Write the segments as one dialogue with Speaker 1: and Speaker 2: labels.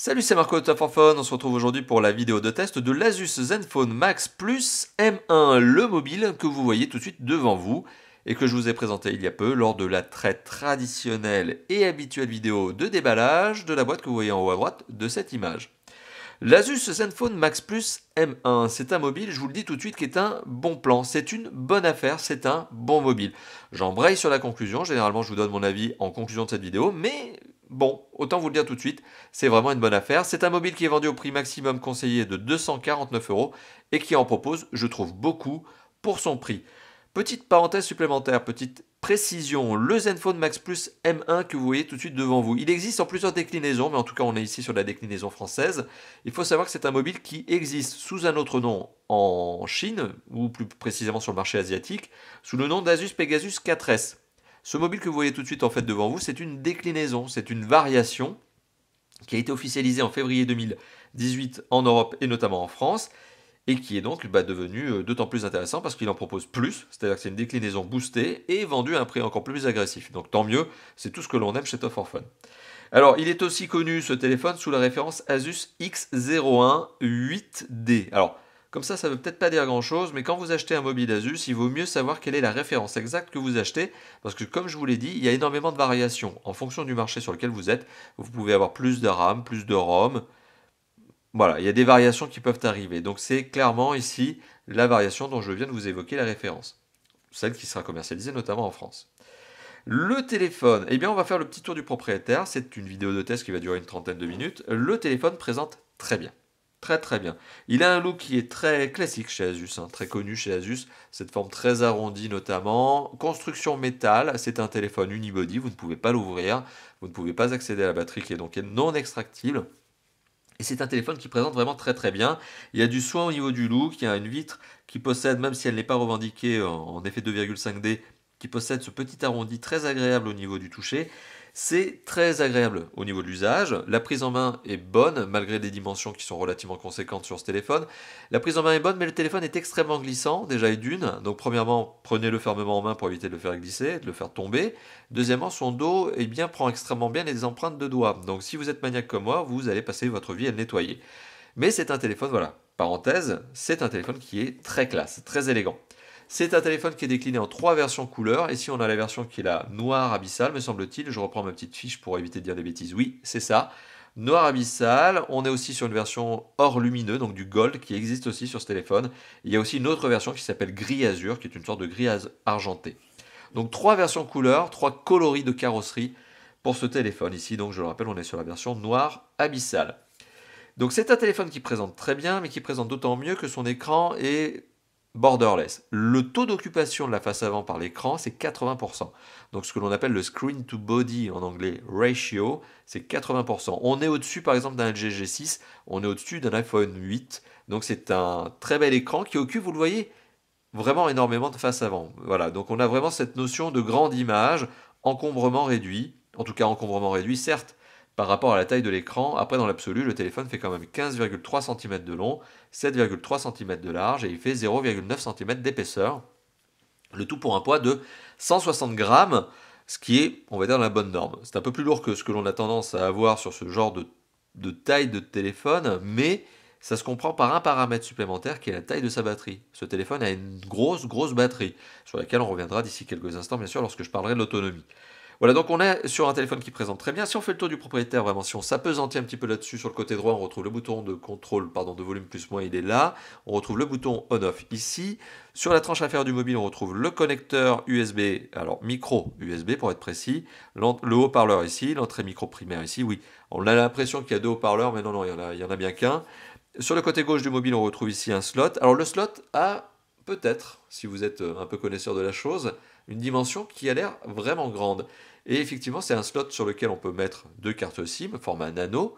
Speaker 1: Salut, c'est Marco de Taforphone. On se retrouve aujourd'hui pour la vidéo de test de l'Asus Zenfone Max Plus M1, le mobile que vous voyez tout de suite devant vous et que je vous ai présenté il y a peu lors de la très traditionnelle et habituelle vidéo de déballage de la boîte que vous voyez en haut à droite de cette image. L'Asus Zenfone Max Plus M1, c'est un mobile, je vous le dis tout de suite, qui est un bon plan. C'est une bonne affaire, c'est un bon mobile. J'embraye sur la conclusion, généralement je vous donne mon avis en conclusion de cette vidéo, mais Bon, autant vous le dire tout de suite, c'est vraiment une bonne affaire. C'est un mobile qui est vendu au prix maximum conseillé de 249 euros et qui en propose, je trouve, beaucoup pour son prix. Petite parenthèse supplémentaire, petite précision, le Zenfone Max Plus M1 que vous voyez tout de suite devant vous. Il existe en plusieurs déclinaisons, mais en tout cas on est ici sur la déclinaison française. Il faut savoir que c'est un mobile qui existe sous un autre nom en Chine, ou plus précisément sur le marché asiatique, sous le nom d'Asus Pegasus 4S. Ce mobile que vous voyez tout de suite en fait devant vous, c'est une déclinaison, c'est une variation qui a été officialisée en février 2018 en Europe et notamment en France, et qui est donc bah, devenu euh, d'autant plus intéressant parce qu'il en propose plus, c'est-à-dire que c'est une déclinaison boostée et vendue à un prix encore plus agressif. Donc tant mieux, c'est tout ce que l'on aime chez Top Alors, il est aussi connu ce téléphone sous la référence Asus X01 8D. Alors, comme ça, ça ne veut peut-être pas dire grand-chose, mais quand vous achetez un mobile Asus, il vaut mieux savoir quelle est la référence exacte que vous achetez, parce que comme je vous l'ai dit, il y a énormément de variations. En fonction du marché sur lequel vous êtes, vous pouvez avoir plus de RAM, plus de ROM. Voilà, il y a des variations qui peuvent arriver. Donc c'est clairement ici la variation dont je viens de vous évoquer la référence. Celle qui sera commercialisée notamment en France. Le téléphone, eh bien on va faire le petit tour du propriétaire. C'est une vidéo de test qui va durer une trentaine de minutes. Le téléphone présente très bien. Très très bien. Il a un look qui est très classique chez Asus, hein, très connu chez Asus, cette forme très arrondie notamment. Construction métal, c'est un téléphone unibody, vous ne pouvez pas l'ouvrir, vous ne pouvez pas accéder à la batterie qui est donc non extractible. Et c'est un téléphone qui présente vraiment très très bien. Il y a du soin au niveau du look, il y a une vitre qui possède, même si elle n'est pas revendiquée en effet 2,5D, qui possède ce petit arrondi très agréable au niveau du toucher. C'est très agréable au niveau de l'usage. La prise en main est bonne, malgré des dimensions qui sont relativement conséquentes sur ce téléphone. La prise en main est bonne, mais le téléphone est extrêmement glissant, déjà et d'une. Donc, premièrement, prenez-le fermement en main pour éviter de le faire glisser, de le faire tomber. Deuxièmement, son dos eh bien, prend extrêmement bien les empreintes de doigts. Donc, si vous êtes maniaque comme moi, vous allez passer votre vie à le nettoyer. Mais c'est un téléphone, voilà, parenthèse, c'est un téléphone qui est très classe, très élégant. C'est un téléphone qui est décliné en trois versions couleurs. Ici, on a la version qui est la noire abyssale, me semble-t-il. Je reprends ma petite fiche pour éviter de dire des bêtises. Oui, c'est ça. Noir abyssal. On est aussi sur une version or lumineux, donc du gold, qui existe aussi sur ce téléphone. Il y a aussi une autre version qui s'appelle gris azur, qui est une sorte de gris argenté. Donc trois versions couleurs, trois coloris de carrosserie pour ce téléphone. Ici, donc je le rappelle, on est sur la version noire abyssale. Donc c'est un téléphone qui présente très bien, mais qui présente d'autant mieux que son écran est borderless. Le taux d'occupation de la face avant par l'écran, c'est 80%. Donc ce que l'on appelle le screen to body en anglais ratio, c'est 80%. On est au-dessus par exemple d'un LG G6, on est au-dessus d'un iPhone 8. Donc c'est un très bel écran qui occupe, vous le voyez, vraiment énormément de face avant. Voilà, donc on a vraiment cette notion de grande image, encombrement réduit. En tout cas, encombrement réduit, certes, par rapport à la taille de l'écran. Après, dans l'absolu, le téléphone fait quand même 15,3 cm de long, 7,3 cm de large et il fait 0,9 cm d'épaisseur. Le tout pour un poids de 160 grammes, ce qui est, on va dire, la bonne norme. C'est un peu plus lourd que ce que l'on a tendance à avoir sur ce genre de, de taille de téléphone, mais ça se comprend par un paramètre supplémentaire qui est la taille de sa batterie. Ce téléphone a une grosse, grosse batterie, sur laquelle on reviendra d'ici quelques instants, bien sûr, lorsque je parlerai de l'autonomie. Voilà, donc on est sur un téléphone qui présente très bien. Si on fait le tour du propriétaire, vraiment, si on s'apesantit un petit peu là-dessus, sur le côté droit, on retrouve le bouton de contrôle, pardon, de volume plus moins, il est là. On retrouve le bouton on-off ici. Sur la tranche inférieure du mobile, on retrouve le connecteur USB, alors micro USB pour être précis, le haut-parleur ici, l'entrée micro primaire ici, oui. On a l'impression qu'il y a deux haut-parleurs, mais non, non, il y en a, bien qu'un. Sur le côté gauche du mobile, on retrouve ici un slot. Alors le slot a peut-être, si vous êtes un peu connaisseur de la chose, une dimension qui a l'air vraiment grande. Et effectivement, c'est un slot sur lequel on peut mettre deux cartes SIM, format nano,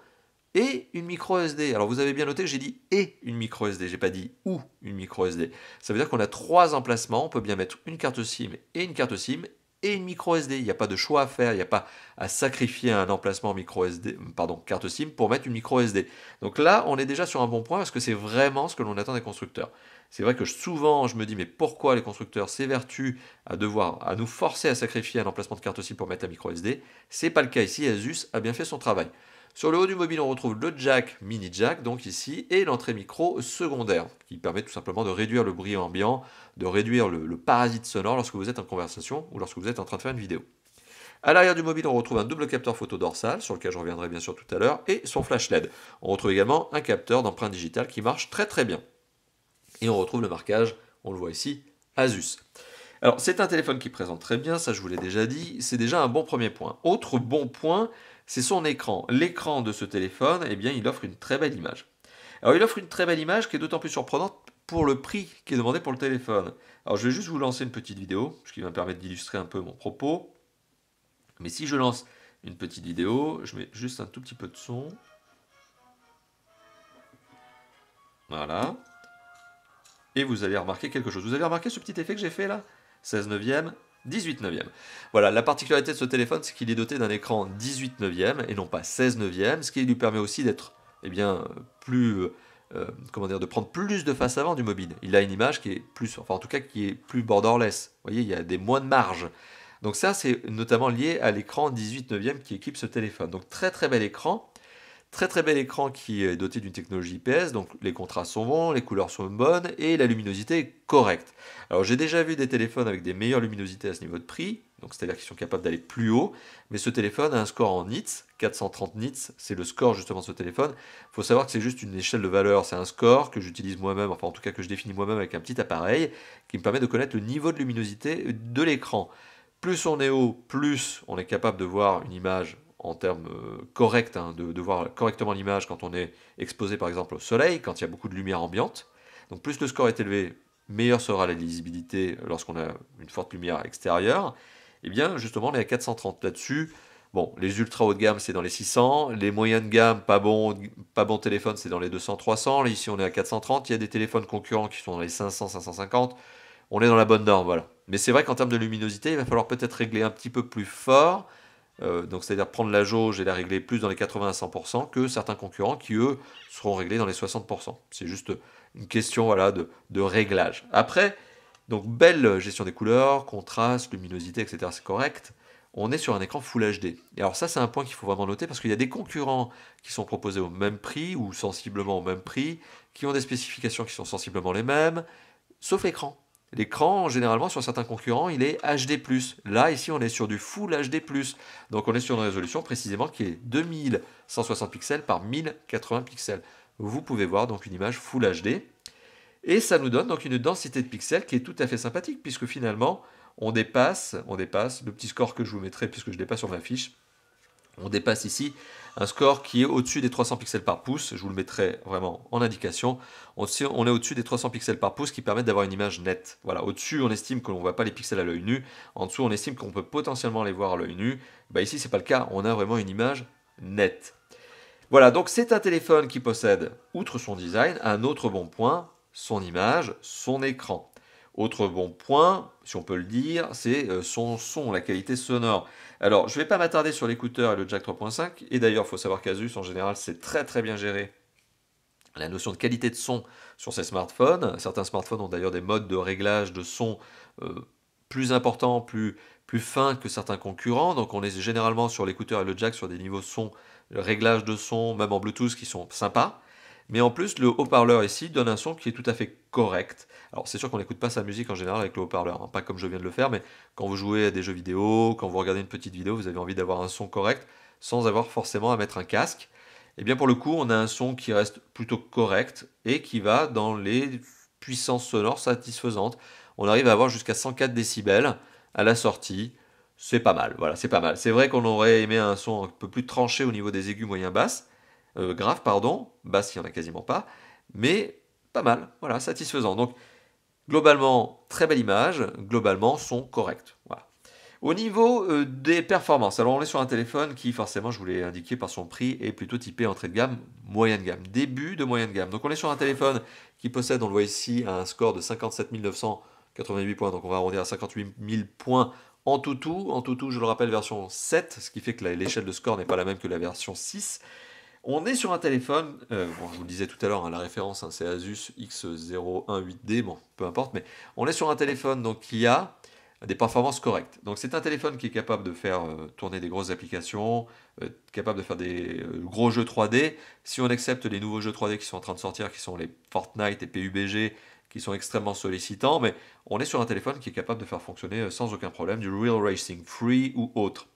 Speaker 1: et une micro SD. Alors vous avez bien noté j'ai dit et une micro SD, j'ai pas dit ou une micro SD. Ça veut dire qu'on a trois emplacements, on peut bien mettre une carte SIM et une carte SIM et une micro SD. Il n'y a pas de choix à faire, il n'y a pas à sacrifier un emplacement micro SD, pardon, carte SIM pour mettre une micro SD. Donc là, on est déjà sur un bon point parce que c'est vraiment ce que l'on attend des constructeurs. C'est vrai que souvent, je me dis, mais pourquoi les constructeurs s'évertuent à devoir, à nous forcer à sacrifier un emplacement de carte SIM pour mettre la micro SD C'est pas le cas ici. Asus a bien fait son travail. Sur le haut du mobile, on retrouve le jack mini jack, donc ici, et l'entrée micro secondaire, qui permet tout simplement de réduire le bruit ambiant, de réduire le, parasite sonore lorsque vous êtes en conversation ou lorsque vous êtes en train de faire une vidéo. À l'arrière du mobile, on retrouve un double capteur photo dorsal, sur lequel je reviendrai bien sûr tout à l'heure, et son flash LED. On retrouve également un capteur d'empreinte digitale qui marche très très bien. Et on retrouve le marquage, on le voit ici, Asus. Alors c'est un téléphone qui présente très bien, ça je vous l'ai déjà dit, c'est déjà un bon premier point. Autre bon point, c'est son écran. L'écran de ce téléphone, eh bien il offre une très belle image. Alors il offre une très belle image qui est d'autant plus surprenante pour le prix qui est demandé pour le téléphone. Alors je vais juste vous lancer une petite vidéo, ce qui va me permettre d'illustrer un peu mon propos. Mais si je lance une petite vidéo, je mets juste un tout petit peu de son. Voilà. Et vous allez remarquer quelque chose. Vous avez remarqué ce petit effet que j'ai fait là? 16 neuvième, 18 neuvième. Voilà, la particularité de ce téléphone, c'est qu'il est doté d'un écran 18 neuvième et non pas 16 neuvième, ce qui lui permet aussi d'être eh bien, plus... Euh, comment dire, de prendre plus de face avant du mobile. Il a une image qui est plus, enfin en tout cas qui est plus borderless. Vous voyez, il y a des moins de marge. Donc ça, c'est notamment lié à l'écran 18 neuvième qui équipe ce téléphone. Donc très très bel écran. Très très bel écran qui est doté d'une technologie IPS, donc les contrastes sont bons, les couleurs sont bonnes et la luminosité est correcte. Alors j'ai déjà vu des téléphones avec des meilleures luminosités à ce niveau de prix, donc c'est-à-dire qu'ils sont capables d'aller plus haut, mais ce téléphone a un score en nits, 430 nits, c'est le score justement de ce téléphone. Il faut savoir que c'est juste une échelle de valeur, c'est un score que j'utilise moi-même, enfin en tout cas que je définis moi-même avec un petit appareil qui me permet de connaître le niveau de luminosité de l'écran. Plus on est haut, plus on est capable de voir une image en termes euh, corrects, hein, de, voir correctement l'image quand on est exposé par exemple au soleil, quand il y a beaucoup de lumière ambiante. Donc plus le score est élevé, meilleure sera la lisibilité lorsqu'on a une forte lumière extérieure. Et eh bien justement on est à 430 là-dessus. Bon, les ultra haut de gamme c'est dans les 600, les moyens de gamme, pas bon, pas bon téléphone c'est dans les 200-300, ici on est à 430, il y a des téléphones concurrents qui sont dans les 500-550, on est dans la bonne norme, voilà. Mais c'est vrai qu'en termes de luminosité, il va falloir peut-être régler un petit peu plus fort, euh, donc c'est-à-dire prendre la jauge et la régler plus dans les 80 à 100% que certains concurrents qui, eux, seront réglés dans les 60%. C'est juste une question de, réglage. Après, donc belle gestion des couleurs, contraste, luminosité, etc. C'est correct. On est sur un écran Full HD. Et alors ça, c'est un point qu'il faut vraiment noter parce qu'il y a des concurrents qui sont proposés au même prix ou sensiblement au même prix, qui ont des spécifications qui sont sensiblement les mêmes, sauf l'écran. L'écran, généralement, sur certains concurrents, il est HD+. Là, ici, on est sur du Full HD+. Donc, on est sur une résolution précisément qui est 2160 pixels par 1080 pixels. Vous pouvez voir donc une image Full HD. Et ça nous donne donc une densité de pixels qui est tout à fait sympathique, puisque finalement, on dépasse, on dépasse, le petit score que je vous mettrai, puisque je l'ai pas sur ma fiche, on dépasse ici un score qui est au-dessus des 300 pixels par pouce. Je vous le mettrai vraiment en indication. On, est au-dessus des 300 pixels par pouce qui permettent d'avoir une image nette. Voilà, au-dessus, on estime que l'on ne voit pas les pixels à l'œil nu. En dessous, on estime qu'on peut potentiellement les voir à l'œil nu. Bah, ici, c'est pas le cas. On a vraiment une image nette. Voilà, donc c'est un téléphone qui possède, outre son design, un autre bon point, son image, son écran. Autre bon point, si on peut le dire, c'est euh, son son, la qualité sonore. Alors, je ne vais pas m'attarder sur l'écouteur et le jack 3.5, et d'ailleurs, il faut savoir qu'Asus, en général, c'est très très bien géré la notion de qualité de son sur ces smartphones. Certains smartphones ont d'ailleurs des modes de réglage de son euh, plus importants, plus, plus fins que certains concurrents. Donc on est généralement sur l'écouteur et le jack sur des niveaux son, le réglage de son, même en Bluetooth, qui sont sympas. Mais en plus, le haut-parleur ici donne un son qui est tout à fait correct. Alors c'est sûr qu'on n'écoute pas sa musique en général avec le haut-parleur, hein, pas comme je viens de le faire, mais quand vous jouez à des jeux vidéo, quand vous regardez une petite vidéo, vous avez envie d'avoir un son correct sans avoir forcément à mettre un casque. Et eh bien pour le coup, on a un son qui reste plutôt correct et qui va dans les puissances sonores satisfaisantes. On arrive à avoir jusqu'à 104 décibels à la sortie. C'est pas mal, voilà, c'est pas mal. C'est vrai qu'on aurait aimé un son un peu plus tranché au niveau des aigus moyens basses, euh, grave, pardon, basse il n'y en a quasiment pas, mais pas mal, voilà, satisfaisant. Donc Globalement, très belle image, globalement, sont corrects. Au niveau euh, des performances, alors on est sur un téléphone qui, forcément, je vous l'ai indiqué par son prix, est plutôt typé entrée de gamme, moyenne gamme, début de moyenne gamme. Donc on est sur un téléphone qui possède, on le voit ici, un score de 57 988 points, donc on va arrondir à 58 000 points en tout tout. En tout tout, je le rappelle, version 7, ce qui fait que l'échelle de score n'est pas la même que la version 6. On est sur un téléphone, euh, je vous le disais tout à l'heure, hein, la référence hein, c'est Asus X018D, bon, peu importe, mais on est sur un téléphone donc, qui a des performances correctes. Donc c'est un téléphone qui est capable de faire euh, tourner des grosses applications, euh, capable de faire des gros jeux 3D. Si on accepte les nouveaux jeux 3D qui sont en train de sortir, qui sont les Fortnite et PUBG, qui sont extrêmement sollicitants, mais on est sur un téléphone qui est capable de faire fonctionner sans aucun problème du Real Racing Free ou autre.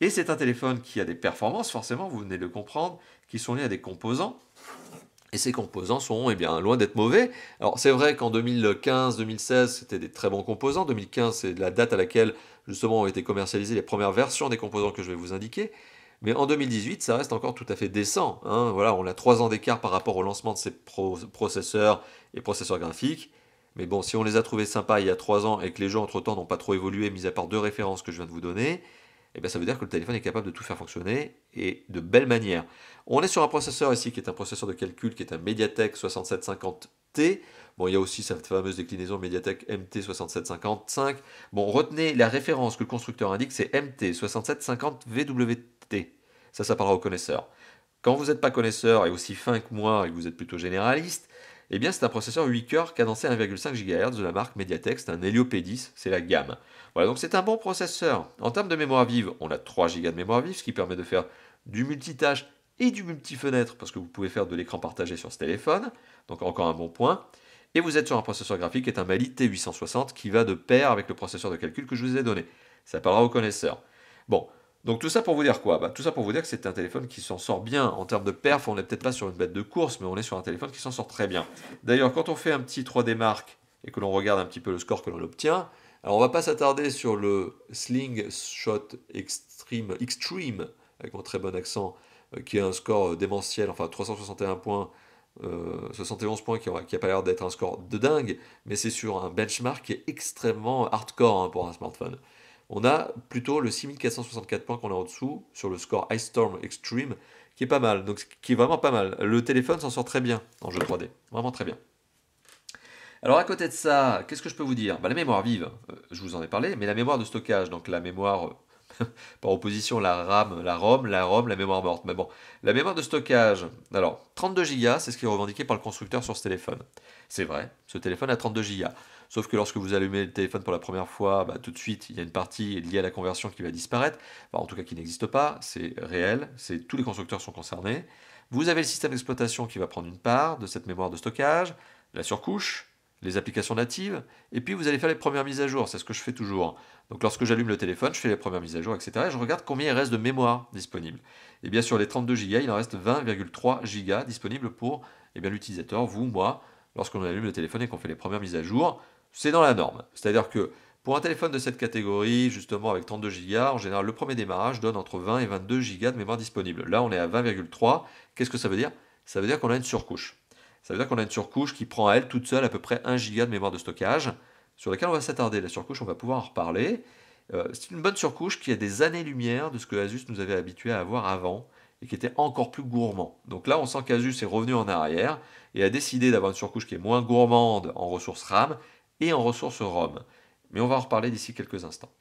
Speaker 1: Et c'est un téléphone qui a des performances, forcément, vous venez de le comprendre, qui sont liées à des composants. Et ces composants sont eh bien, loin d'être mauvais. Alors c'est vrai qu'en 2015-2016, c'était des très bons composants. 2015, c'est la date à laquelle justement ont été commercialisées les premières versions des composants que je vais vous indiquer. Mais en 2018, ça reste encore tout à fait décent. Hein. Voilà, on a trois ans d'écart par rapport au lancement de ces processeurs et processeurs graphiques. Mais bon, si on les a trouvés sympas il y a trois ans et que les gens entre-temps n'ont pas trop évolué, mis à part deux références que je viens de vous donner, eh bien, ça veut dire que le téléphone est capable de tout faire fonctionner et de belle manière. On est sur un processeur ici qui est un processeur de calcul qui est un MediaTek 6750T. Bon, il y a aussi cette fameuse déclinaison MediaTek MT6755. Bon, retenez la référence que le constructeur indique, c'est MT6750VWT. Ça, ça parlera aux connaisseurs. Quand vous n'êtes pas connaisseur et aussi fin que moi et que vous êtes plutôt généraliste, eh bien c'est un processeur 8 cœurs cadencé à 1,5 GHz de la marque MediaTek, c'est un Helio P10, c'est la gamme. Voilà, donc c'est un bon processeur. En termes de mémoire vive, on a 3 Go de mémoire vive, ce qui permet de faire du multitâche et du multi-fenêtre, parce que vous pouvez faire de l'écran partagé sur ce téléphone, donc encore un bon point. Et vous êtes sur un processeur graphique qui est un Mali T860 qui va de pair avec le processeur de calcul que je vous ai donné. Ça parlera aux connaisseurs. Bon, donc tout ça pour vous dire quoi? Bah, Tout ça pour vous dire que c'est un téléphone qui s'en sort bien. En termes de perf, on n'est peut-être pas sur une bête de course, mais on est sur un téléphone qui s'en sort très bien. D'ailleurs, quand on fait un petit 3D Mark et que l'on regarde un petit peu le score que l'on obtient, alors on va pas s'attarder sur le Slingshot Extreme, Extreme avec mon très bon accent, euh, qui est un score démentiel, enfin 361 points, 71 euh, points qui n'a pas l'air d'être un score de dingue, mais c'est sur un benchmark qui est extrêmement hardcore hein, pour un smartphone on a plutôt le 6464 points qu'on a en dessous sur le score Ice Storm Extreme, qui est pas mal, donc qui est vraiment pas mal. Le téléphone s'en sort très bien en jeu 3D, vraiment très bien. Alors à côté de ça, qu'est-ce que je peux vous dire? Bah, La mémoire vive, euh, je vous en ai parlé, mais la mémoire de stockage, donc la mémoire par opposition la RAM, la ROM, la ROM, la mémoire morte. Mais bon, la mémoire de stockage, alors 32 Go, c'est ce qui est revendiqué par le constructeur sur ce téléphone. C'est vrai, ce téléphone a 32 Go. Sauf que lorsque vous allumez le téléphone pour la première fois, bah, tout de suite, il y a une partie liée à la conversion qui va disparaître, en tout cas qui n'existe pas, c'est réel, tous les constructeurs sont concernés. Vous avez le système d'exploitation qui va prendre une part de cette mémoire de stockage, la surcouche, les applications natives, et puis vous allez faire les premières mises à jour, c'est ce que je fais toujours. Donc lorsque j'allume le téléphone, je fais les premières mises à jour, etc. Et je regarde combien il reste de mémoire disponible. Et bien sur les 32 Go, il en reste 20,3 Go disponibles pour eh l'utilisateur, vous, moi, lorsqu'on allume le téléphone et qu'on fait les premières mises à jour c'est dans la norme. C'est-à-dire que pour un téléphone de cette catégorie, justement avec 32 Go, en général, le premier démarrage donne entre 20 et 22 Go de mémoire disponible. Là, on est à 20,3. Qu'est-ce que ça veut dire? Ça veut dire qu'on a une surcouche. Ça veut dire qu'on a une surcouche qui prend à elle toute seule à peu près 1 Go de mémoire de stockage, sur laquelle on va s'attarder. La surcouche, on va pouvoir en reparler. Euh, c'est une bonne surcouche qui a des années-lumière de ce que Asus nous avait habitué à avoir avant et qui était encore plus gourmand. Donc là, on sent qu'Asus est revenu en arrière et a décidé d'avoir une surcouche qui est moins gourmande en ressources RAM et en ressources ROM. Mais on va en reparler d'ici quelques instants.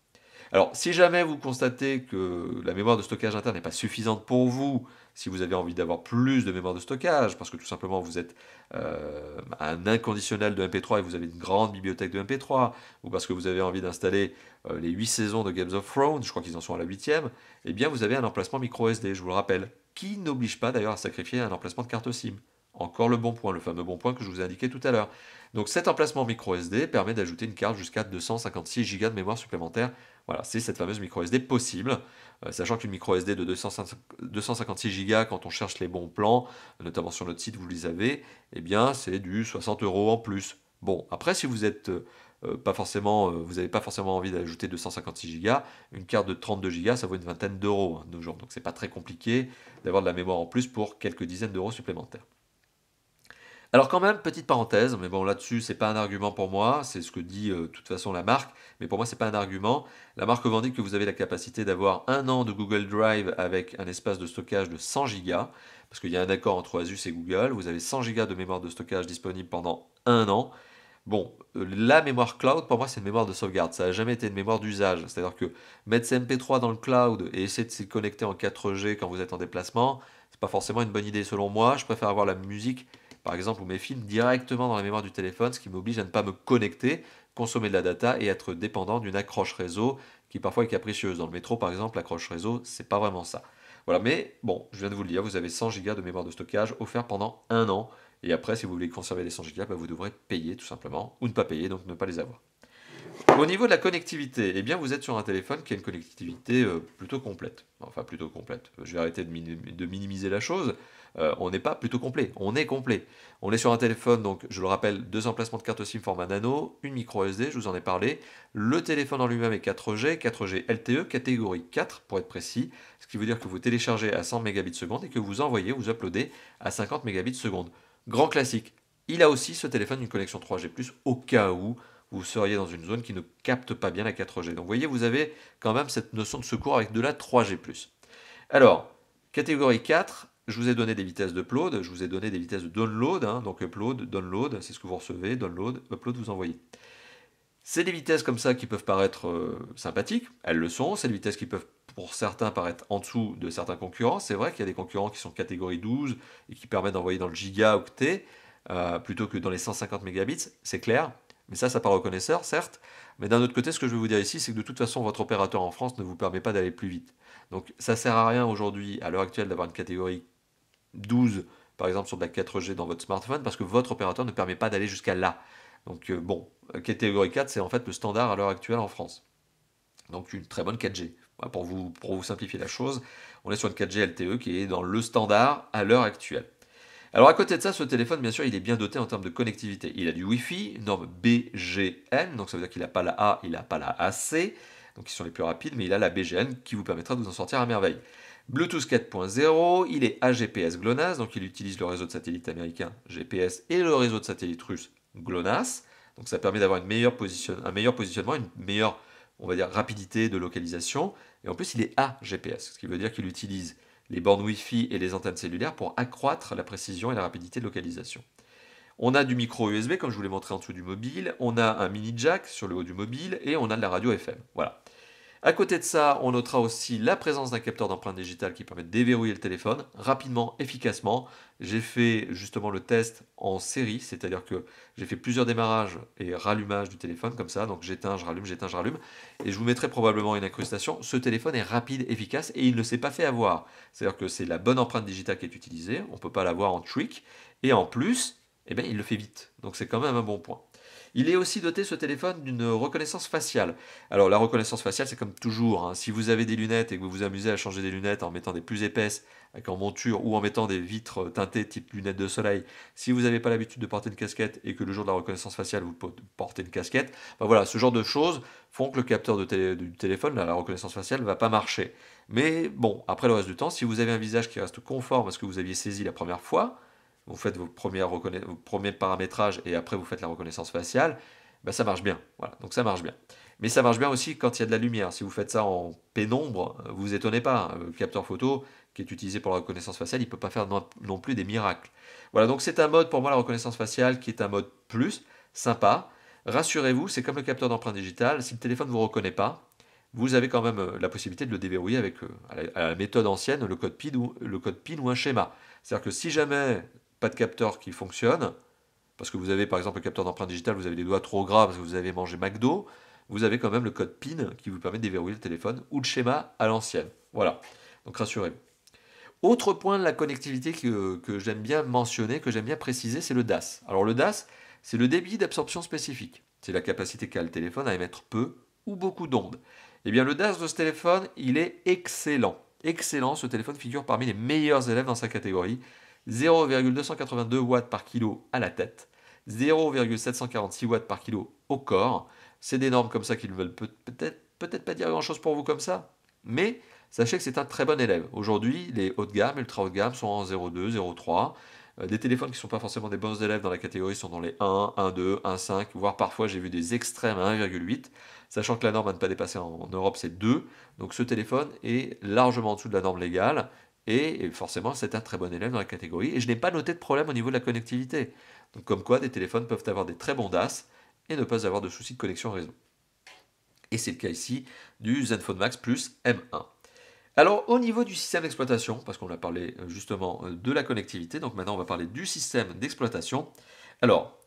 Speaker 1: Alors, si jamais vous constatez que la mémoire de stockage interne n'est pas suffisante pour vous, si vous avez envie d'avoir plus de mémoire de stockage, parce que tout simplement vous êtes euh, un inconditionnel de MP3 et vous avez une grande bibliothèque de MP3, ou parce que vous avez envie d'installer euh, les 8 saisons de Games of Thrones, je crois qu'ils en sont à la 8ème, eh bien vous avez un emplacement micro SD, je vous le rappelle, qui n'oblige pas d'ailleurs à sacrifier un emplacement de carte SIM. Encore le bon point, le fameux bon point que je vous ai indiqué tout à l'heure. Donc cet emplacement micro SD permet d'ajouter une carte jusqu'à 256 Go de mémoire supplémentaire. Voilà, c'est cette fameuse micro SD possible, euh, sachant qu'une micro SD de 256 Go, quand on cherche les bons plans, notamment sur notre site, vous les avez, eh bien c'est du 60 euros en plus. Bon, après si vous êtes euh, pas forcément, euh, vous n'avez pas forcément envie d'ajouter 256 Go, une carte de 32 Go, ça vaut une vingtaine d'euros hein, de nos jours. Donc c'est pas très compliqué d'avoir de la mémoire en plus pour quelques dizaines d'euros supplémentaires. Alors quand même, petite parenthèse, mais bon là-dessus c'est pas un argument pour moi, c'est ce que dit euh, de toute façon la marque, mais pour moi c'est pas un argument. La marque revendique que vous avez la capacité d'avoir un an de Google Drive avec un espace de stockage de 100 Go, parce qu'il y a un accord entre Asus et Google, vous avez 100 Go de mémoire de stockage disponible pendant un an. Bon, euh, la mémoire cloud, pour moi, c'est une mémoire de sauvegarde. Ça n'a jamais été une mémoire d'usage. C'est-à-dire que mettre ses MP3 dans le cloud et essayer de se connecter en 4G quand vous êtes en déplacement, c'est pas forcément une bonne idée selon moi. Je préfère avoir la musique Par exemple, ou mes films directement dans la mémoire du téléphone, ce qui m'oblige à ne pas me connecter, consommer de la data et être dépendant d'une accroche réseau qui parfois est capricieuse. Dans le métro, par exemple, l'accroche réseau, c'est pas vraiment ça. Voilà, mais bon, je viens de vous le dire, vous avez 100 Go de mémoire de stockage offert pendant un an. Et après, si vous voulez conserver les 100 Go, bah, vous devrez payer tout simplement, ou ne pas payer, donc ne pas les avoir. Au niveau de la connectivité, eh vous êtes sur un téléphone qui a une connectivité euh, plutôt complète. Enfin, plutôt complète. Je vais arrêter de, minimiser la chose. Euh, on n'est pas plutôt complet, on est complet. On est sur un téléphone, donc je le rappelle, deux emplacements de carte SIM format nano, une micro SD, je vous en ai parlé. Le téléphone en lui-même est 4G, 4G LTE, catégorie 4 pour être précis, ce qui veut dire que vous téléchargez à 100 Mbps et que vous envoyez, vous uploadez à 50 Mbps. Grand classique. Il a aussi ce téléphone une connexion 3G+, au cas où vous seriez dans une zone qui ne capte pas bien la 4G. Donc vous voyez, vous avez quand même cette notion de secours avec de la 3G+. Alors, catégorie 4, je vous ai donné des vitesses d'upload, je vous ai donné des vitesses de download, hein. donc upload, download, c'est ce que vous recevez, download, upload, vous envoyez. C'est des vitesses comme ça qui peuvent paraître euh, sympathiques, elles le sont, c'est des vitesses qui peuvent pour certains paraître en dessous de certains concurrents, c'est vrai qu'il y a des concurrents qui sont catégorie 12 et qui permettent d'envoyer dans le gigaoctet euh, plutôt que dans les 150 mégabits, c'est clair, mais ça, ça par reconnaisseur, certes. Mais d'un autre côté, ce que je veux vous dire ici, c'est que de toute façon, votre opérateur en France ne vous permet pas d'aller plus vite. Donc ça sert à rien aujourd'hui, à l'heure actuelle, d'avoir une catégorie 12, par exemple sur de la 4G dans votre smartphone, parce que votre opérateur ne permet pas d'aller jusqu'à là. Donc euh, bon, catégorie 4, c'est en fait le standard à l'heure actuelle en France. Donc une très bonne 4G. Pour vous, pour vous simplifier la chose, on est sur une 4G LTE qui est dans le standard à l'heure actuelle. Alors à côté de ça, ce téléphone, bien sûr, il est bien doté en termes de connectivité. Il a du Wi-Fi, norme BGN, donc ça veut dire qu'il n'a pas la A, il n'a pas la AC, donc ils sont les plus rapides, mais il a la BGN qui vous permettra de vous en sortir à merveille. Bluetooth 4.0, il est AGPS GLONASS, donc il utilise le réseau de satellite américain GPS et le réseau de satellite russe GLONASS. Donc ça permet d'avoir un meilleur positionnement, une meilleure, on va dire, rapidité de localisation. Et en plus, il est AGPS, ce qui veut dire qu'il utilise les bornes Wi-Fi et les antennes cellulaires pour accroître la précision et la rapidité de localisation. On a du micro USB, comme je vous l'ai montré en dessous du mobile, on a un mini jack sur le haut du mobile et on a de la radio FM. Voilà. À côté de ça, on notera aussi la présence d'un capteur d'empreinte digitale qui permet de déverrouiller le téléphone rapidement, efficacement. J'ai fait justement le test en série, c'est-à-dire que j'ai fait plusieurs démarrages et rallumages du téléphone comme ça, donc j'éteins, je rallume, j'éteins, je rallume, et je vous mettrai probablement une incrustation. Ce téléphone est rapide, efficace et il ne s'est pas fait avoir. C'est-à-dire que c'est la bonne empreinte digitale qui est utilisée, on ne peut pas l'avoir en trick, et en plus, eh bien, il le fait vite. Donc c'est quand même un bon point. Il est aussi doté, ce téléphone, d'une reconnaissance faciale. Alors la reconnaissance faciale, c'est comme toujours. Hein. Si vous avez des lunettes et que vous vous amusez à changer des lunettes en mettant des plus épaisses, avec en monture ou en mettant des vitres teintées type lunettes de soleil, si vous n'avez pas l'habitude de porter une casquette et que le jour de la reconnaissance faciale vous portez une casquette, ben voilà, ce genre de choses font que le capteur du téléphone, la reconnaissance faciale, ne va pas marcher. Mais bon, après le reste du temps, si vous avez un visage qui reste conforme à ce que vous aviez saisi la première fois, vous faites vos, premiers paramétrages et après vous faites la reconnaissance faciale, bah ça marche bien. Voilà, donc ça marche bien. Mais ça marche bien aussi quand il y a de la lumière. Si vous faites ça en pénombre, euh, vous étonnez pas. Le capteur photo qui est utilisé pour la reconnaissance faciale, il ne peut pas faire non, plus des miracles. Voilà, donc c'est un mode pour moi la reconnaissance faciale qui est un mode plus, sympa. Rassurez-vous, c'est comme le capteur d'empreinte digitale. Si le téléphone ne vous reconnaît pas, vous avez quand même euh, la possibilité de le déverrouiller avec euh, la méthode ancienne, le code PIN ou, le code PIN ou un schéma. C'est-à-dire que si jamais pas de capteur qui fonctionne, parce que vous avez par exemple le capteur d'empreinte digitale, vous avez des doigts trop gras parce que vous avez mangé McDo, vous avez quand même le code PIN qui vous permet de déverrouiller le téléphone ou le schéma à l'ancienne. Voilà, donc rassurez-vous. Autre point de la connectivité que, que j'aime bien mentionner, que j'aime bien préciser, c'est le DAS. Alors le DAS, c'est le débit d'absorption spécifique. C'est la capacité qu'a le téléphone à émettre peu ou beaucoup d'ondes. Eh bien le DAS de ce téléphone, il est excellent. Excellent, ce téléphone figure parmi les meilleurs élèves dans sa catégorie. 0,282 watts par kilo à la tête, 0,746 watts par kilo au corps. C'est des normes comme ça qui ne veulent peut-être pas dire grand-chose pour vous comme ça, mais sachez que c'est un très bon élève. Aujourd'hui, les haut de gamme, ultra haut de gamme sont en 0,2, 0,3. Euh, des téléphones qui ne sont pas forcément des bons élèves dans la catégorie sont dans les 1, 1,2, 1,5, voire parfois j'ai vu des extrêmes à 1,8, sachant que la norme à ne pas dépasser en Europe c'est 2. Donc ce téléphone est largement en dessous de la norme légale et forcément, c'est un très bon élève dans la catégorie. Et je n'ai pas noté de problème au niveau de la connectivité. Donc, comme quoi, des téléphones peuvent avoir des très bons DAS et ne pas avoir de soucis de connexion réseau. Et c'est le cas ici du Zenfone Max Plus M1. Alors au niveau du système d'exploitation, parce qu'on a parlé euh, justement euh, de la connectivité, donc maintenant on va parler du système d'exploitation. Alors,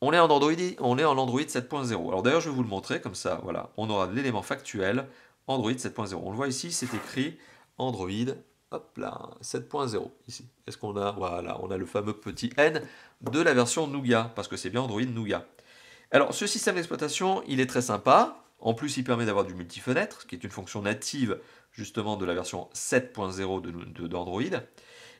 Speaker 1: on est en Android, on est en Android 7.0. Alors d'ailleurs je vais vous le montrer comme ça, voilà, on aura l'élément factuel Android 7.0. On le voit ici, c'est écrit Android, hop là, 7.0 ici. Est-ce qu'on a, voilà, on a le fameux petit N de la version Nougat, parce que c'est bien Android Nougat. Alors ce système d'exploitation, il est très sympa. En plus, il permet d'avoir du multi-fenêtre, qui est une fonction native justement de la version 7.0 d'Android.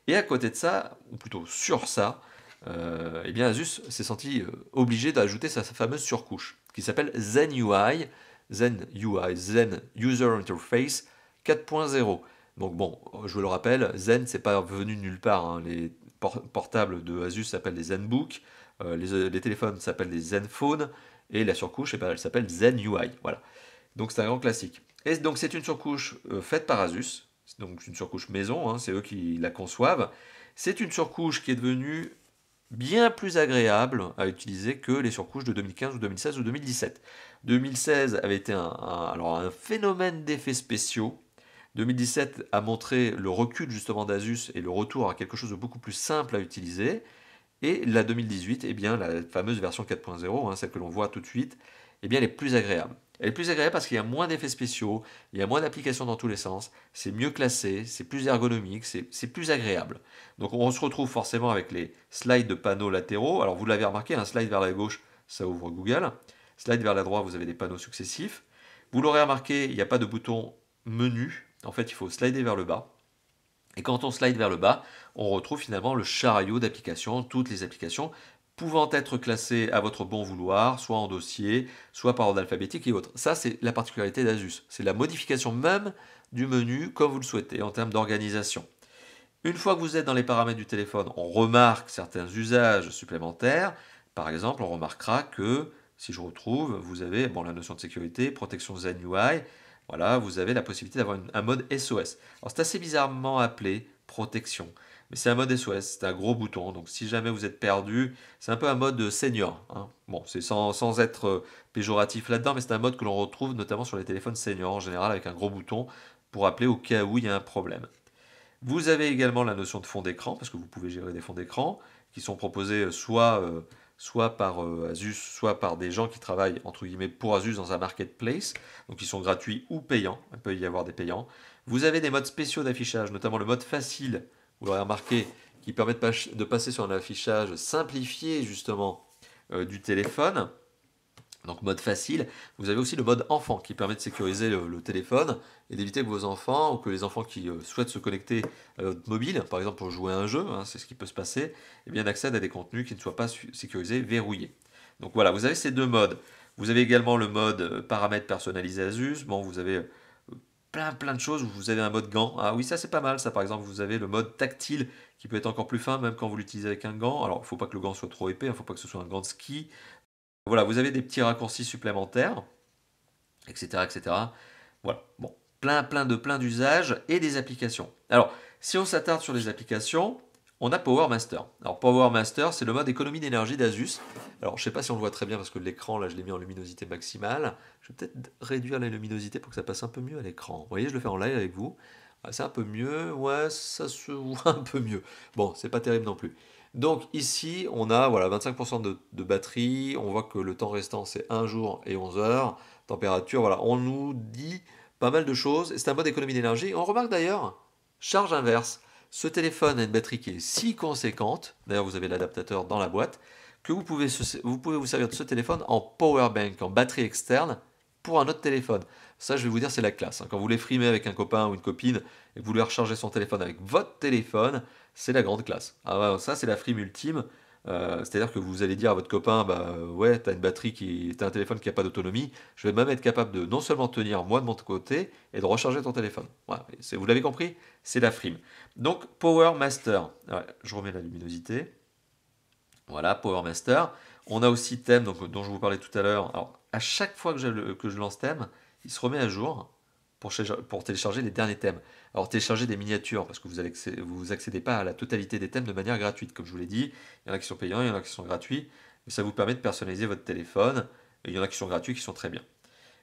Speaker 1: Et à côté de ça, ou plutôt sur ça, euh, eh bien Asus s'est senti euh, obligé d'ajouter sa, fameuse surcouche, qui s'appelle Zen UI, Zen UI, Zen User Interface 4.0. Donc bon, je vous le rappelle, Zen, c'est pas venu nulle part. Hein. Les portables de Asus s'appellent des ZenBook, euh, les, téléphones s'appellent des ZenPhone, et la surcouche, eh ben, elle s'appelle Zen UI. Voilà. Donc c'est un grand classique. Et donc c'est une surcouche euh, faite par Asus, donc une surcouche maison, hein, c'est eux qui la conçoivent. C'est une surcouche qui est devenue bien plus agréable à utiliser que les surcouches de 2015 ou 2016 ou 2017. 2016 avait été alors un phénomène d'effets spéciaux. 2017 a montré le recul justement d'Asus et le retour à quelque chose de beaucoup plus simple à utiliser. Et la 2018, eh bien, la fameuse version 4.0, hein, celle que l'on voit tout de suite, eh bien, elle est plus agréable. Elle est plus agréable parce qu'il y a moins d'effets spéciaux, il y a moins d'applications dans tous les sens, c'est mieux classé, c'est plus ergonomique, c'est plus agréable. Donc on se retrouve forcément avec les slides de panneaux latéraux. Alors vous l'avez remarqué, un slide vers la gauche, ça ouvre Google. Slide vers la droite, vous avez des panneaux successifs. Vous l'aurez remarqué, il n'y a pas de bouton menu. En fait, il faut slider vers le bas. Et quand on slide vers le bas, on retrouve finalement le chariot d'applications, toutes les applications pouvant être classées à votre bon vouloir, soit en dossier, soit par ordre alphabétique et autres. Ça, c'est la particularité d'Asus. C'est la modification même du menu comme vous le souhaitez en termes d'organisation. Une fois que vous êtes dans les paramètres du téléphone, on remarque certains usages supplémentaires. Par exemple, on remarquera que, si je retrouve, vous avez bon, la notion de sécurité, protection Zen UI, voilà, vous avez la possibilité d'avoir un mode SOS. Alors c'est assez bizarrement appelé protection. Mais c'est un mode SOS, c'est un gros bouton. Donc si jamais vous êtes perdu, c'est un peu un mode senior. Hein. Bon, c'est sans, être euh, péjoratif là-dedans, mais c'est un mode que l'on retrouve notamment sur les téléphones seniors en général avec un gros bouton pour appeler au cas où il y a un problème. Vous avez également la notion de fond d'écran, parce que vous pouvez gérer des fonds d'écran qui sont proposés euh, soit, euh, soit par Asus, soit par des gens qui travaillent entre guillemets pour Asus dans un marketplace, donc ils sont gratuits ou payants, il peut y avoir des payants. Vous avez des modes spéciaux d'affichage, notamment le mode facile, vous l'aurez remarqué, qui permet de, passer sur un affichage simplifié justement euh, du téléphone. Donc mode facile. Vous avez aussi le mode enfant qui permet de sécuriser le, téléphone et d'éviter que vos enfants ou que les enfants qui euh, souhaitent se connecter à votre mobile, par exemple pour jouer à un jeu, hein, c'est ce qui peut se passer, eh bien accèdent à des contenus qui ne soient pas sécurisés, verrouillés. Donc voilà, vous avez ces deux modes. Vous avez également le mode euh, paramètres personnalisés Asus. Bon, vous avez plein plein de choses. Vous avez un mode gant. Ah oui, ça c'est pas mal. Ça par exemple, vous avez le mode tactile qui peut être encore plus fin même quand vous l'utilisez avec un gant. Alors, il faut pas que le gant soit trop épais, il ne faut pas que ce soit un gant de ski. Voilà, vous avez des petits raccourcis supplémentaires, etc., etc. Voilà, bon, plein plein de plein d'usages et des applications. Alors, si on s'attarde sur les applications, on a Power Master. Alors Power Master, c'est le mode économie d'énergie d'Asus. Alors je ne sais pas si on le voit très bien parce que l'écran, là, je l'ai mis en luminosité maximale. Je vais peut-être réduire la luminosité pour que ça passe un peu mieux à l'écran. Vous voyez, je le fais en live avec vous. Ah, c'est un peu mieux, ouais, ça se voit un peu mieux. Bon, c'est pas terrible non plus. Donc ici, on a voilà 25% de, batterie. On voit que le temps restant, c'est 1 jour et 11 heures. Température, voilà, on nous dit pas mal de choses. C'est un mode économie d'énergie. On remarque d'ailleurs, charge inverse. Ce téléphone a une batterie qui est si conséquente, d'ailleurs vous avez l'adaptateur dans la boîte, que vous pouvez, vous pouvez vous servir de ce téléphone en power bank, en batterie externe, pour un autre téléphone. Ça, je vais vous dire, c'est la classe. Hein. Quand vous voulez frimer avec un copain ou une copine et que vous voulez recharger son téléphone avec votre téléphone, c'est la grande classe. Ah ça, c'est la frime ultime. Euh, c'est-à-dire que vous allez dire à votre copain, bah ouais, t'as une batterie qui, t'as un téléphone qui n'a pas d'autonomie. Je vais même être capable de non seulement tenir moi de mon côté et de recharger ton téléphone. Voilà, vous l'avez compris, c'est la frime. Donc Power Master. je remets la luminosité. Voilà, Power Master. On a aussi thème dont je vous parlais tout à l'heure. Alors à chaque fois que je, lance thème, il se remet à jour pour, télécharger les derniers thèmes. Alors télécharger des miniatures, parce que vous n'accédez vous accédez pas à la totalité des thèmes de manière gratuite, comme je vous l'ai dit. Il y en a qui sont payants, il y en a qui sont gratuits, mais ça vous permet de personnaliser votre téléphone, et il y en a qui sont gratuits, qui sont très bien.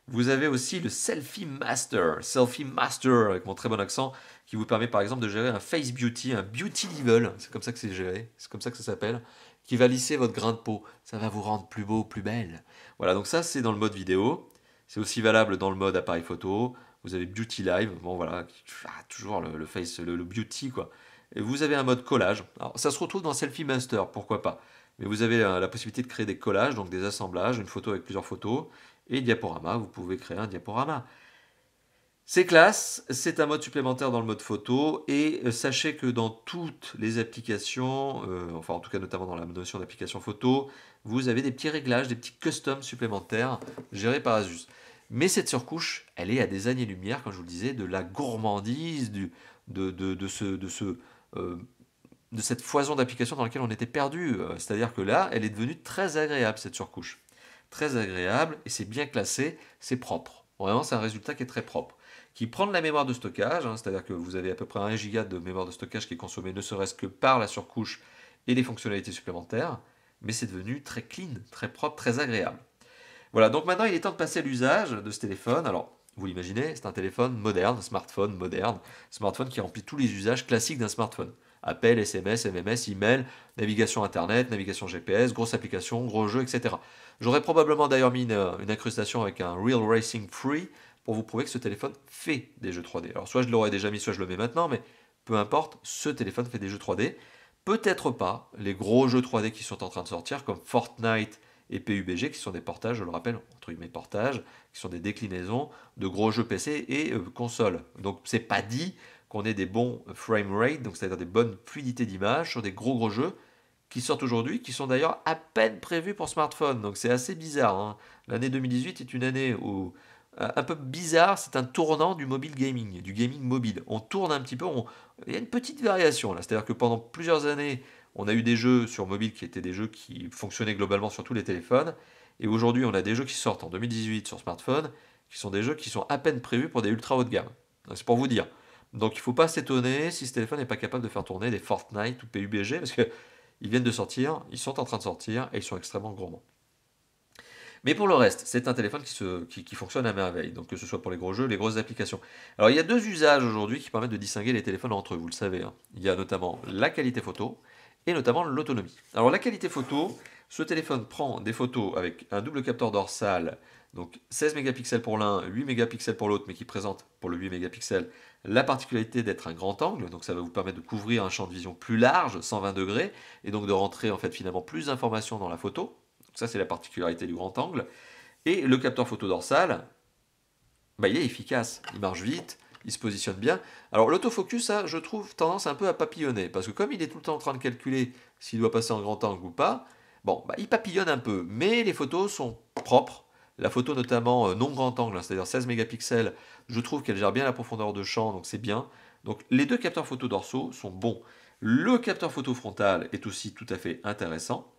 Speaker 1: Vous avez aussi le Selfie Master, Selfie Master avec mon très bon accent, qui vous permet par exemple de gérer un Face Beauty, un Beauty Level, c'est comme ça que c'est géré, c'est comme ça que ça s'appelle, qui va lisser votre grain de peau. Ça va vous rendre plus beau, plus belle. Voilà, donc ça c'est dans le mode vidéo. C'est aussi valable dans le mode appareil photo. Vous avez Beauty Live, bon voilà, ah, toujours le, face, le, beauty quoi. Et vous avez un mode collage. Alors ça se retrouve dans Selfie Master, pourquoi pas. Mais vous avez euh, la possibilité de créer des collages, donc des assemblages, une photo avec plusieurs photos, et diaporama, vous pouvez créer un diaporama. C'est classe, c'est un mode supplémentaire dans le mode photo, et euh, sachez que dans toutes les applications, euh, enfin en tout cas notamment dans la notion d'application photo, vous avez des petits réglages, des petits customs supplémentaires gérés par Asus. Mais cette surcouche, elle est à des années-lumière, comme je vous le disais, de la gourmandise, du, de, de, ce, de, ce, euh, de cette foison d'applications dans laquelle on était perdu. C'est-à-dire que là, elle est devenue très agréable, cette surcouche très agréable et c'est bien classé, c'est propre. Vraiment, c'est un résultat qui est très propre. Qui prend de la mémoire de stockage, hein, c'est-à-dire que vous avez à peu près 1 giga de mémoire de stockage qui est consommé ne serait-ce que par la surcouche et les fonctionnalités supplémentaires, mais c'est devenu très clean, très propre, très agréable. Voilà, donc maintenant il est temps de passer à l'usage de ce téléphone. Alors, vous l'imaginez, c'est un téléphone moderne, smartphone moderne, smartphone qui remplit tous les usages classiques d'un smartphone. Appel, SMS, MMS, email, navigation Internet, navigation GPS, grosse application, gros jeux, etc. J'aurais probablement d'ailleurs mis une, incrustation avec un Real Racing Free vous prouver que ce téléphone fait des jeux 3D. Alors soit je l'aurais déjà mis, soit je le mets maintenant, mais peu importe, ce téléphone fait des jeux 3D. Peut-être pas les gros jeux 3D qui sont en train de sortir, comme Fortnite et PUBG, qui sont des portages, je le rappelle, entre guillemets portages, qui sont des déclinaisons de gros jeux PC et euh, consoles. Donc c'est pas dit qu'on ait des bons frame rate, donc c'est-à-dire des bonnes fluidités d'image sur des gros gros jeux qui sortent aujourd'hui, qui sont d'ailleurs à peine prévus pour smartphone. Donc c'est assez bizarre. Hein. L'année 2018 est une année où un peu bizarre, c'est un tournant du mobile gaming, du gaming mobile. On tourne un petit peu, il y a une petite variation là, c'est-à-dire que pendant plusieurs années, on a eu des jeux sur mobile qui étaient des jeux qui fonctionnaient globalement sur tous les téléphones, et aujourd'hui on a des jeux qui sortent en 2018 sur smartphone, qui sont des jeux qui sont à peine prévus pour des ultra haut de gamme. C'est pour vous dire. Donc il ne faut pas s'étonner si ce téléphone n'est pas capable de faire tourner des Fortnite ou PUBG, parce qu'ils viennent de sortir, ils sont en train de sortir, et ils sont extrêmement gourmands. Mais pour le reste, c'est un téléphone qui, fonctionne à merveille, donc que ce soit pour les gros jeux, les grosses applications. Alors il y a deux usages aujourd'hui qui permettent de distinguer les téléphones entre eux, vous le savez. Hein. Il y a notamment la qualité photo et notamment l'autonomie. Alors la qualité photo, ce téléphone prend des photos avec un double capteur dorsal, donc 16 mégapixels pour l'un, 8 mégapixels pour l'autre, mais qui présente pour le 8 mégapixels la particularité d'être un grand angle, donc ça va vous permettre de couvrir un champ de vision plus large, 120 degrés, et donc de rentrer en fait finalement plus d'informations dans la photo. Ça c'est la particularité du grand angle. Et le capteur photo dorsal, bah, il est efficace, il marche vite, il se positionne bien. Alors l'autofocus, je trouve tendance un peu à papillonner, parce que comme il est tout le temps en train de calculer s'il doit passer en grand angle ou pas, bon, bah, il papillonne un peu, mais les photos sont propres, la photo notamment euh, non grand angle, hein, c'est-à-dire 16 mégapixels, je trouve qu'elle gère bien la profondeur de champ, donc c'est bien. Donc les deux capteurs photo dorsaux sont bons. Le capteur photo frontal est aussi tout à fait intéressant,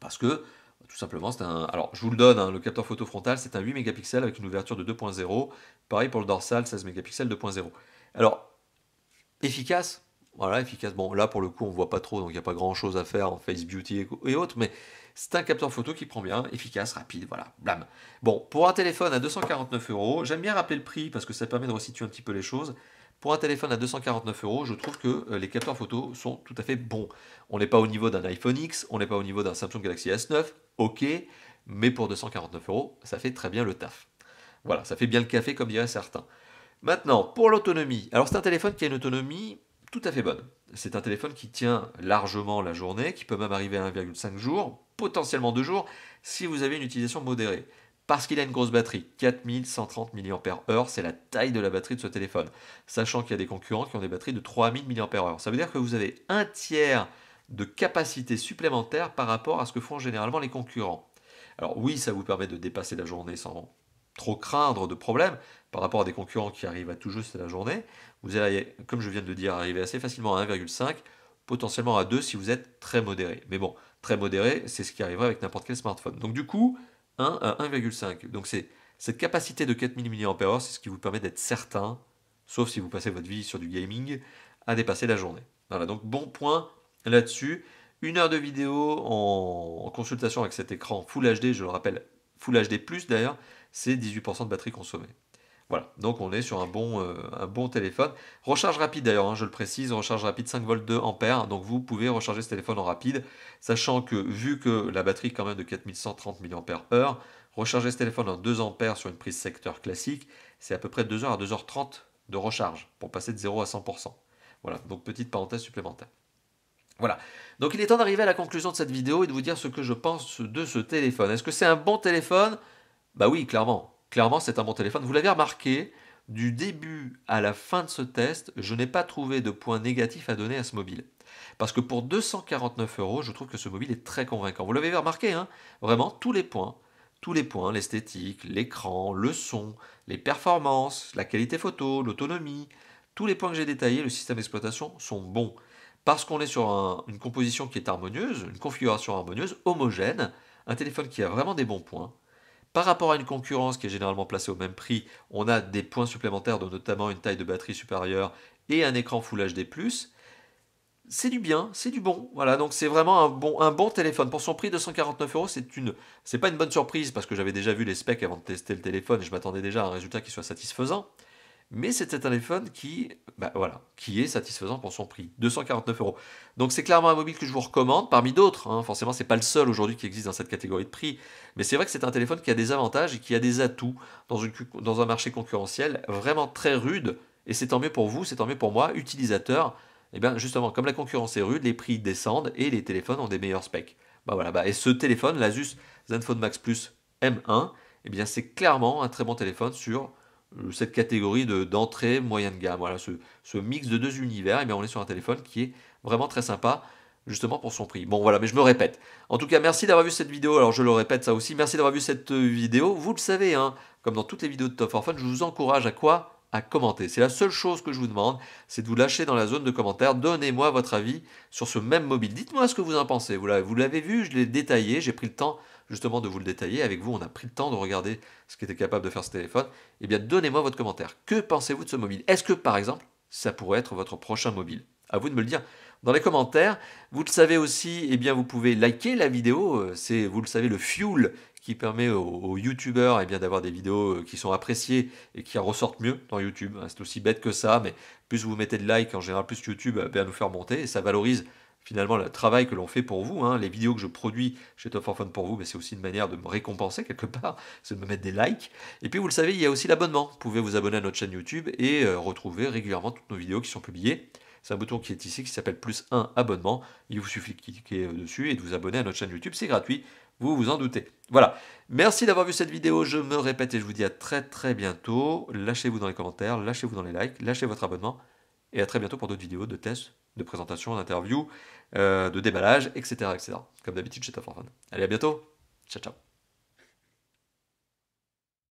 Speaker 1: parce que tout simplement c'est un... Alors je vous le donne, hein, le capteur photo frontal c'est un 8 mégapixels avec une ouverture de 2.0, pareil pour le dorsal 16 mégapixels 2.0. Alors, efficace, voilà, efficace. Bon, là, pour le coup, on voit pas trop, donc il n'y a pas grand chose à faire en Face Beauty et, autres, mais c'est un capteur photo qui prend bien, efficace, rapide, voilà, blam. Bon, pour un téléphone à 249 euros, j'aime bien rappeler le prix parce que ça permet de resituer un petit peu les choses. Pour un téléphone à 249 euros, je trouve que euh, les capteurs photo sont tout à fait bons. On n'est pas au niveau d'un iPhone X, on n'est pas au niveau d'un Samsung Galaxy S9, ok, mais pour 249 euros, ça fait très bien le taf. Voilà, ça fait bien le café comme diraient certains. Maintenant, pour l'autonomie, alors c'est un téléphone qui a une autonomie tout à fait bonne. C'est un téléphone qui tient largement la journée, qui peut même arriver à 1,5 jours, potentiellement 2 jours, si vous avez une utilisation modérée. Parce qu'il a une grosse batterie, 4130 mAh, c'est la taille de la batterie de ce téléphone. Sachant qu'il y a des concurrents qui ont des batteries de 3000 mAh. Ça veut dire que vous avez un tiers de capacité supplémentaire par rapport à ce que font généralement les concurrents. Alors oui, ça vous permet de dépasser la journée sans trop craindre de problèmes par rapport à des concurrents qui arrivent à tout juste la journée. Vous allez, comme je viens de le dire, arriver assez facilement à 1,5, potentiellement à 2 si vous êtes très modéré. Mais bon, très modéré, c'est ce qui arriverait avec n'importe quel smartphone. Donc du coup, 1 à 1,5. Donc c'est cette capacité de 4000 mAh, c'est ce qui vous permet d'être certain, sauf si vous passez votre vie sur du gaming, à dépasser la journée. Voilà, donc bon point là-dessus. Une heure de vidéo en, consultation avec cet écran Full HD, je le rappelle, Full HD+, d'ailleurs, c'est 18% de batterie consommée. Voilà, donc on est sur un bon, euh, téléphone. Recharge rapide d'ailleurs, hein, je le précise, recharge rapide 5 volts 2 ampères, donc vous pouvez recharger ce téléphone en rapide, sachant que vu que la batterie est quand même de 4130 mAh, recharger ce téléphone en 2 ampères sur une prise secteur classique, c'est à peu près 2h à 2h30 de recharge pour passer de 0 à 100%. Voilà, donc petite parenthèse supplémentaire. Voilà, donc il est temps d'arriver à la conclusion de cette vidéo et de vous dire ce que je pense de ce téléphone. Est-ce que c'est un bon téléphone? Bah oui, clairement. Clairement, c'est un bon téléphone. Vous l'avez remarqué, du début à la fin de ce test, je n'ai pas trouvé de points négatifs à donner à ce mobile. Parce que pour 249 euros, je trouve que ce mobile est très convaincant. Vous l'avez remarqué, hein? Vraiment, tous les points, tous les points, l'esthétique, l'écran, le son, les performances, la qualité photo, l'autonomie, tous les points que j'ai détaillés, le système d'exploitation sont bons. Parce qu'on est sur une composition qui est harmonieuse, une configuration harmonieuse, homogène, un téléphone qui a vraiment des bons points, par rapport à une concurrence qui est généralement placée au même prix, on a des points supplémentaires, notamment une taille de batterie supérieure et un écran Full HD+. C'est du bien, c'est du bon. Voilà, donc c'est vraiment un bon, un bon téléphone. Pour son prix de 149 euros, c'est une, c'est pas une bonne surprise parce que j'avais déjà vu les specs avant de tester le téléphone et je m'attendais déjà à un résultat qui soit satisfaisant mais c'est un téléphone qui, bah, voilà, qui est satisfaisant pour son prix, 249 euros. Donc c'est clairement un mobile que je vous recommande, parmi d'autres. Hein. Forcément, c'est pas le seul aujourd'hui qui existe dans cette catégorie de prix, mais c'est vrai que c'est un téléphone qui a des avantages et qui a des atouts dans, un marché concurrentiel vraiment très rude. Et c'est tant mieux pour vous, c'est tant mieux pour moi, utilisateur. Et eh bien justement, comme la concurrence est rude, les prix descendent et les téléphones ont des meilleurs specs. Bah voilà, bah, et ce téléphone, l'Asus Zenfone Max Plus M1, eh bien c'est clairement un très bon téléphone sur cette catégorie d'entrée moyenne gamme. Voilà, ce, mix de deux univers, et eh bien on est sur un téléphone qui est vraiment très sympa, justement pour son prix. Bon voilà, mais je me répète. En tout cas, merci d'avoir vu cette vidéo. Alors je le répète ça aussi, merci d'avoir vu cette euh, vidéo. Vous le savez, hein, comme dans toutes les vidéos de Top 4 Fun, je vous encourage à quoi? À commenter. C'est la seule chose que je vous demande, c'est de vous lâcher dans la zone de commentaires. Donnez-moi votre avis sur ce même mobile. Dites-moi ce que vous en pensez. Vous l'avez vu, je l'ai détaillé, j'ai pris le temps justement de vous le détailler. Avec vous, on a pris le temps de regarder ce qu'était capable de faire ce téléphone. Eh bien, donnez-moi votre commentaire. Que pensez-vous de ce mobile? Est-ce que, par exemple, ça pourrait être votre prochain mobile? À vous de me le dire dans les commentaires. Vous le savez aussi, eh bien, vous pouvez liker la vidéo. C'est, vous le savez, le fuel qui permet aux, youtubeurs eh d'avoir des vidéos qui sont appréciées et qui ressortent mieux dans YouTube. C'est aussi bête que ça, mais plus vous mettez de likes, en général, plus YouTube va nous faire monter et ça valorise finalement le travail que l'on fait pour vous, hein, les vidéos que je produis chez Top 4 Fun pour vous, c'est aussi une manière de me récompenser quelque part, c'est de me mettre des likes. Et puis vous le savez, il y a aussi l'abonnement. Vous pouvez vous abonner à notre chaîne YouTube et euh, retrouver régulièrement toutes nos vidéos qui sont publiées. C'est un bouton qui est ici qui s'appelle plus 1 abonnement. Il vous suffit de cliquer euh, dessus et de vous abonner à notre chaîne YouTube, c'est gratuit, vous vous en doutez. Voilà, merci d'avoir vu cette vidéo, je me répète et je vous dis à très très bientôt. Lâchez-vous dans les commentaires, lâchez-vous dans les likes, lâchez votre abonnement et à très bientôt pour d'autres vidéos de tests, de présentation, d'interviews. Euh, de déballage, etc., etc. Comme d'habitude chez Top Allez, à bientôt. Ciao, ciao.